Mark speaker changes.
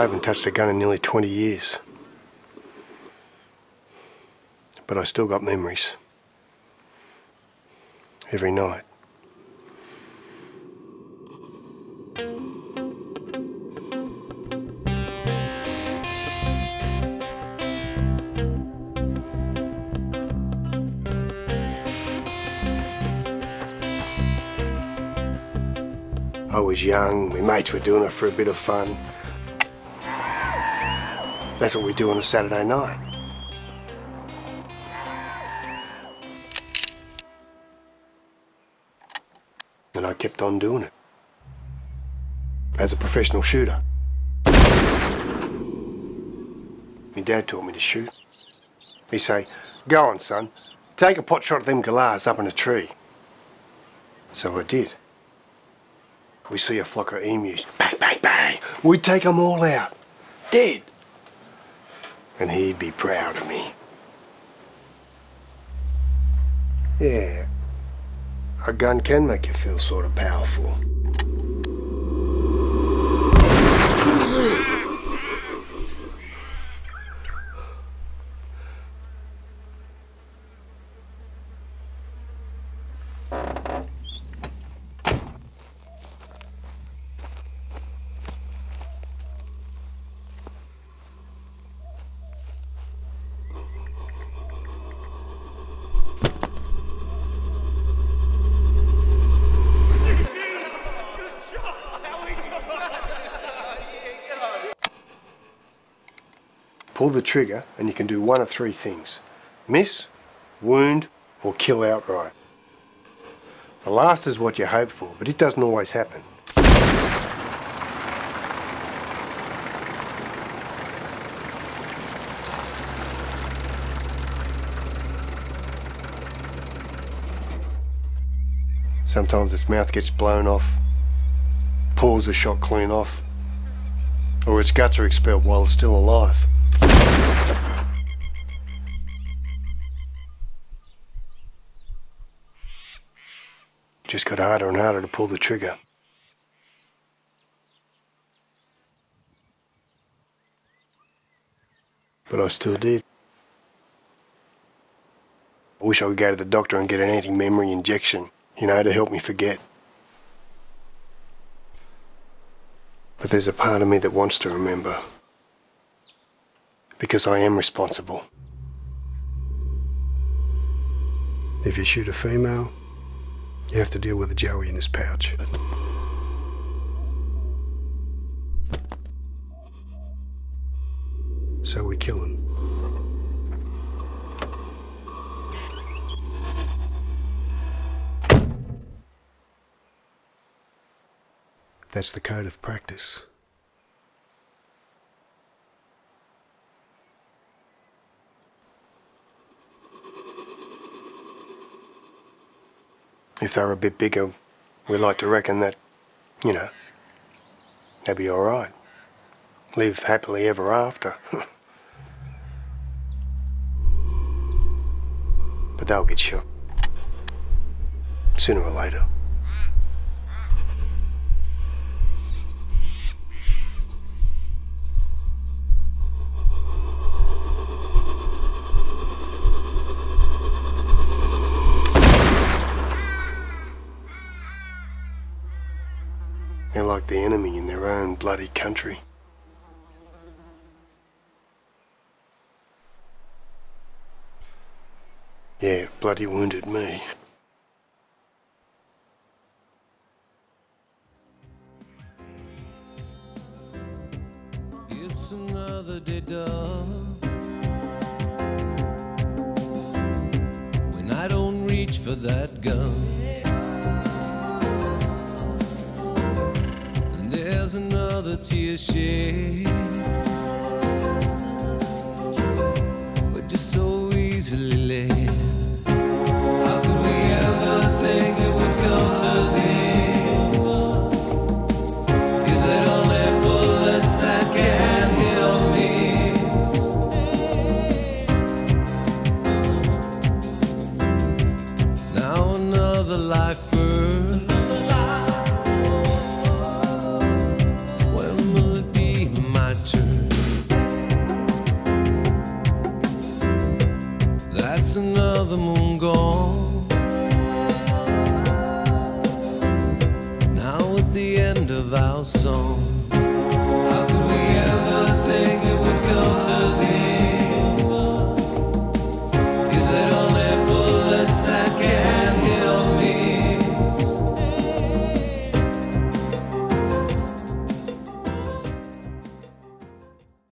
Speaker 1: I haven't touched a gun in nearly 20 years. But I still got memories. Every night. I was young, my mates were doing it for a bit of fun. That's what we do on a Saturday night. And I kept on doing it. As a professional shooter. My dad taught me to shoot. He'd say, go on, son, take a pot shot at them galahs up in a tree. So I did. We see a flock of emus, bang, bang, bang. We'd take 'em all out, dead. And he'd be proud of me. Yeah, a gun can make you feel sort of powerful. Pull the trigger and you can do one of three things. Miss, wound, or kill outright. The last is what you hope for, but it doesn't always happen. Sometimes its mouth gets blown off, paws are shot clean off, or its guts are expelled while it's still alive. Just got harder and harder to pull the trigger. But I still did. I wish I could go to the doctor and get an anti-memory injection, you know, to help me forget. But there's a part of me that wants to remember. Because I am responsible. If you shoot a female, you have to deal with a Joey in his pouch. So we kill him. That's the code of practice. If they were a bit bigger, we like to reckon that, you know, they'd be all right. Live happily ever after. but they'll get shot. Sooner or later. Like the enemy in their own bloody country. Yeah, bloody wounded me.
Speaker 2: It's another day done. When I don't reach for that gun. There's another tear shed. But just so easily led. Song.